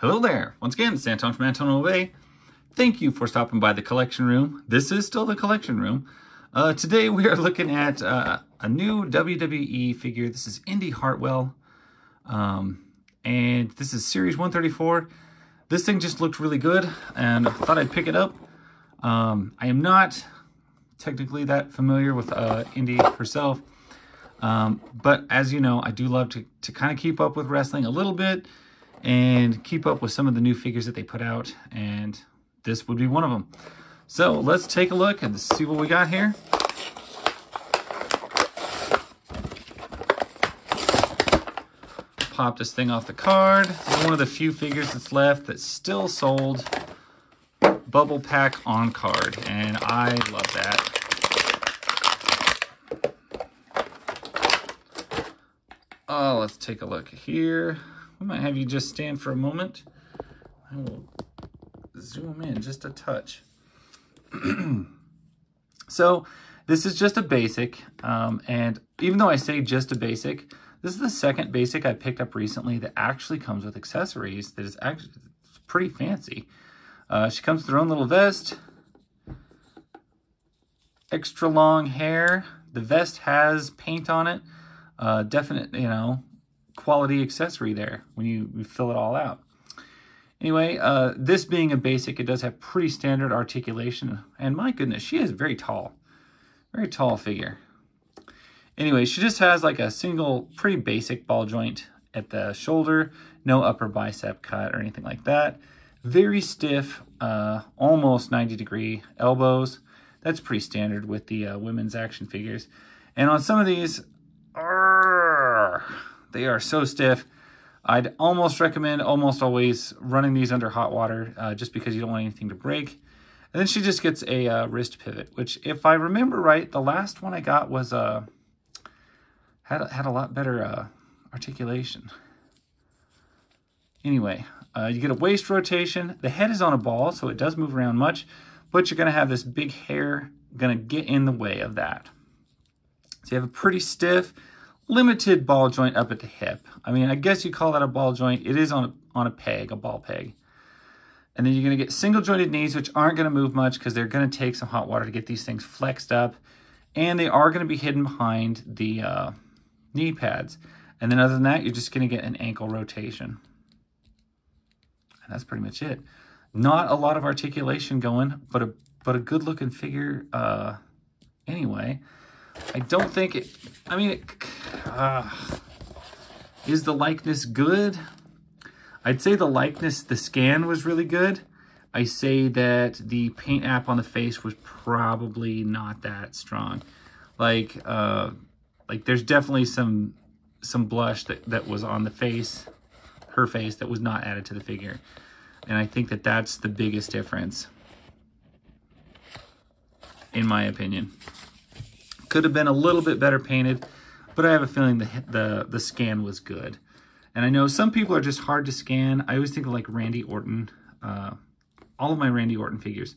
Hello there. Once again, it's Anton from Anton Bay. Thank you for stopping by the collection room. This is still the collection room. Uh, today we are looking at uh, a new WWE figure. This is Indi Hartwell. Um, and this is Series 134. This thing just looked really good and I thought I'd pick it up. Um, I am not technically that familiar with uh, Indi herself. Um, but as you know, I do love to, to kind of keep up with wrestling a little bit and keep up with some of the new figures that they put out. And this would be one of them. So let's take a look and see what we got here. Pop this thing off the card. one of the few figures that's left that's still sold. Bubble pack on card. And I love that. Oh, let's take a look here. We might have you just stand for a moment. I will zoom in just a touch. so this is just a basic. Um, and even though I say just a basic, this is the second basic I picked up recently that actually comes with accessories that is actually pretty fancy. Uh, she comes with her own little vest, extra long hair. The vest has paint on it. Uh, definite, you know, quality accessory there when you, fill it all out. Anyway, uh, this being a basic, it does have pretty standard articulation. And my goodness, she is very tall. Very tall figure. Anyway, she just has like a single, pretty basic ball joint at the shoulder. No upper bicep cut or anything like that. Very stiff, uh, almost 90 degree elbows. That's pretty standard with the uh, women's action figures. And on some of these, argh, they are so stiff. I'd almost recommend almost always running these under hot water uh, just because you don't want anything to break. And then she just gets a uh, wrist pivot, which if I remember right, the last one I got was uh, had, had a lot better uh, articulation. Anyway, uh, you get a waist rotation. The head is on a ball, so it does move around much, but you're going to have this big hair going to get in the way of that. So you have a pretty stiff, limited ball joint up at the hip. I mean, I guess you call that a ball joint. It is on a, on a peg, a ball peg. And then you're going to get single jointed knees, which aren't going to move much because they're going to take some hot water to get these things flexed up. And they are going to be hidden behind the uh, knee pads. And then other than that, you're just going to get an ankle rotation. And that's pretty much it. Not a lot of articulation going, but a but a good looking figure uh, anyway. I don't think it, I mean, it, uh, is the likeness good? I'd say the likeness, the scan was really good. I say that the paint app on the face was probably not that strong. Like, uh, like there's definitely some some blush that, that was on the face, her face, that was not added to the figure. And I think that that's the biggest difference, in my opinion. Could have been a little bit better painted, but I have a feeling the, the, the scan was good. And I know some people are just hard to scan. I always think of like Randy Orton. Uh, all of my Randy Orton figures,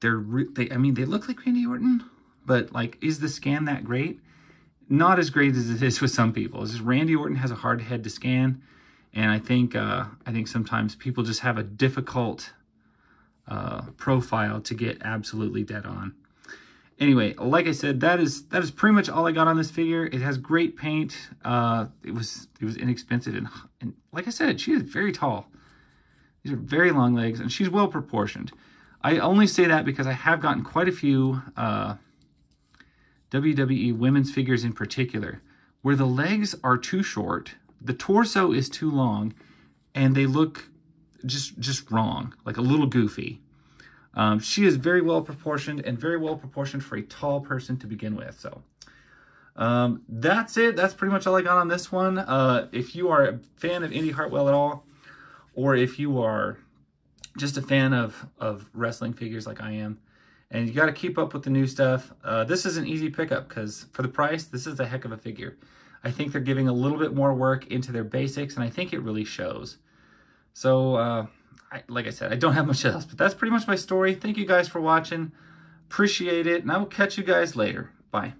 they're, they, I mean, they look like Randy Orton, but like, is the scan that great? Not as great as it is with some people. It's just Randy Orton has a hard head to scan. And I think, uh, I think sometimes people just have a difficult uh, profile to get absolutely dead on. Anyway, like I said, that is that is pretty much all I got on this figure. It has great paint. Uh, it was it was inexpensive, and, and like I said, she is very tall. These are very long legs, and she's well proportioned. I only say that because I have gotten quite a few uh, WWE women's figures in particular, where the legs are too short, the torso is too long, and they look just just wrong, like a little goofy. Um, she is very well proportioned and very well proportioned for a tall person to begin with. So um, that's it. That's pretty much all I got on this one. Uh, if you are a fan of Indi Hartwell at all, or if you are just a fan of, of wrestling figures like I am, and you got to keep up with the new stuff, uh, this is an easy pickup because for the price, this is a heck of a figure. I think they're giving a little bit more work into their basics, and I think it really shows. So, uh, I, like I said, I don't have much else, but that's pretty much my story. Thank you guys for watching. Appreciate it, and I will catch you guys later. Bye.